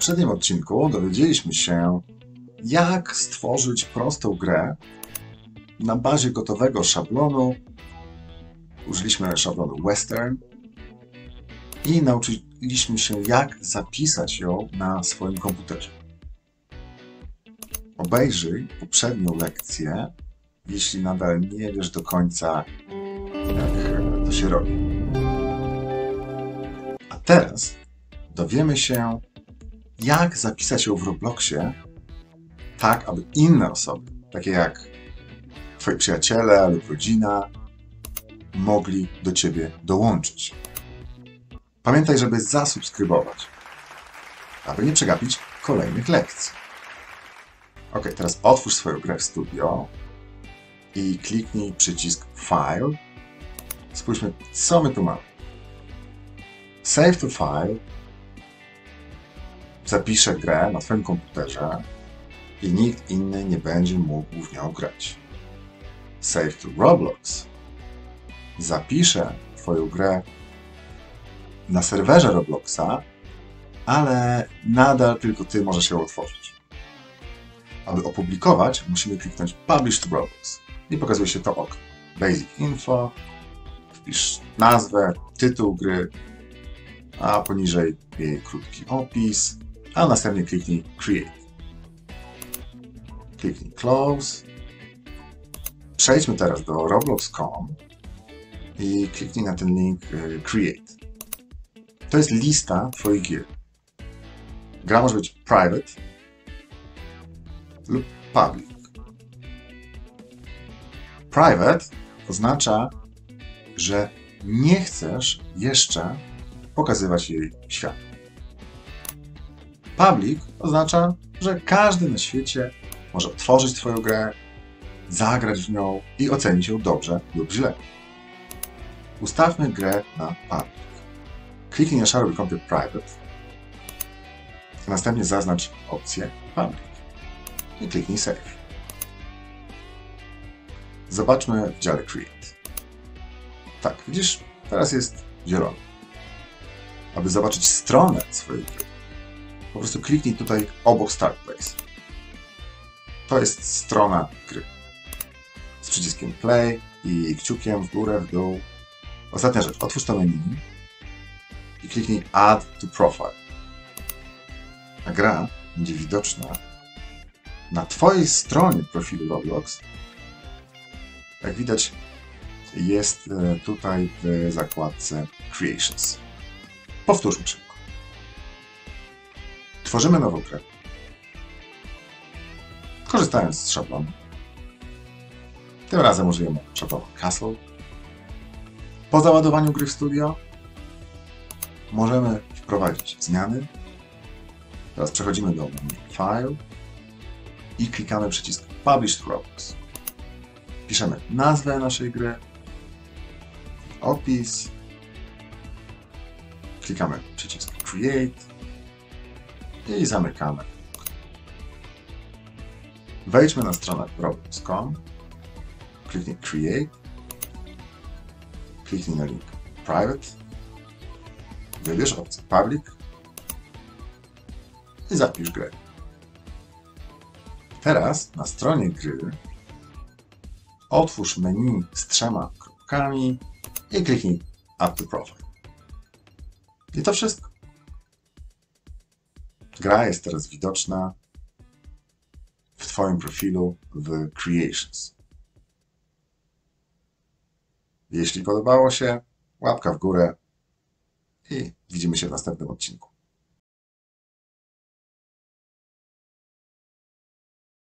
poprzednim odcinku dowiedzieliśmy się, jak stworzyć prostą grę na bazie gotowego szablonu. Użyliśmy szablonu Western i nauczyliśmy się, jak zapisać ją na swoim komputerze. Obejrzyj poprzednią lekcję, jeśli nadal nie wiesz do końca, jak to się robi. A teraz dowiemy się, jak zapisać ją w Robloxie, tak aby inne osoby, takie jak Twoi przyjaciele lub rodzina, mogli do Ciebie dołączyć. Pamiętaj, żeby zasubskrybować, aby nie przegapić kolejnych lekcji. Ok, teraz otwórz swoją grę w studio i kliknij przycisk File. Spójrzmy, co my tu mamy. Save to File zapiszę grę na Twoim komputerze i nikt inny nie będzie mógł w nią grać. Save to Roblox zapiszę Twoją grę na serwerze Robloxa, ale nadal tylko Ty możesz ją otworzyć. Aby opublikować, musimy kliknąć Publish to Roblox i pokazuje się to okno. Basic Info, wpisz nazwę, tytuł gry, a poniżej jej krótki opis, a następnie kliknij Create. Kliknij Close. Przejdźmy teraz do roblox.com i kliknij na ten link y, Create. To jest lista Twoich gier. Gra może być private lub public. Private oznacza, że nie chcesz jeszcze pokazywać jej światu. Public oznacza, że każdy na świecie może otworzyć Twoją grę, zagrać w nią i ocenić ją dobrze lub źle. Ustawmy grę na public. Kliknij na szary kąpie Private, a następnie zaznacz opcję Public i kliknij Save. Zobaczmy w dziale Create. Tak, widzisz, teraz jest zielony. Aby zobaczyć stronę swojej gry, po prostu kliknij tutaj obok Start Place. To jest strona gry. Z przyciskiem Play i kciukiem w górę, w dół. Ostatnia rzecz, otwórz to menu i kliknij Add to Profile. A gra będzie widoczna na Twojej stronie profilu Roblox. Jak widać, jest e, tutaj w zakładce Creations. Powtórzmy. Tworzymy nową grę. Korzystając z szablonu. Tym razem użyjemy szablonu Castle. Po załadowaniu gry w studio możemy wprowadzić zmiany. Teraz przechodzimy do menu File i klikamy przycisk Publish to Roblox. Piszemy nazwę naszej gry, opis, klikamy przycisk Create i zamykamy. Wejdźmy na stronę roblox.com, kliknij Create, kliknij na link Private, wybierz opcję Public i zapisz grę. Teraz na stronie gry otwórz menu z trzema kropkami i kliknij Add to Profile. I to wszystko. Gra jest teraz widoczna w Twoim profilu w Creations. Jeśli podobało się, łapka w górę i widzimy się w następnym odcinku.